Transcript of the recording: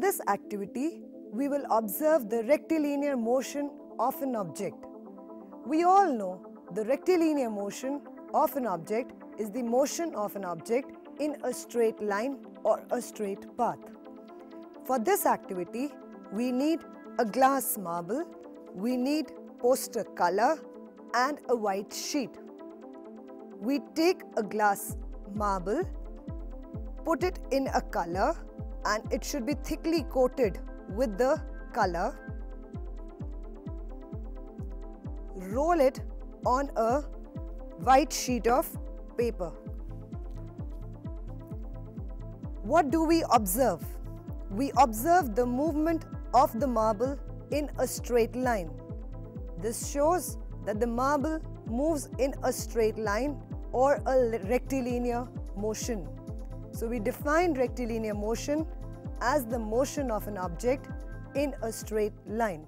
this activity, we will observe the rectilinear motion of an object. We all know the rectilinear motion of an object is the motion of an object in a straight line or a straight path. For this activity, we need a glass marble, we need poster color and a white sheet. We take a glass marble, put it in a color and it should be thickly coated with the color. Roll it on a white sheet of paper. What do we observe? We observe the movement of the marble in a straight line. This shows that the marble moves in a straight line or a rectilinear motion. So we define rectilinear motion as the motion of an object in a straight line.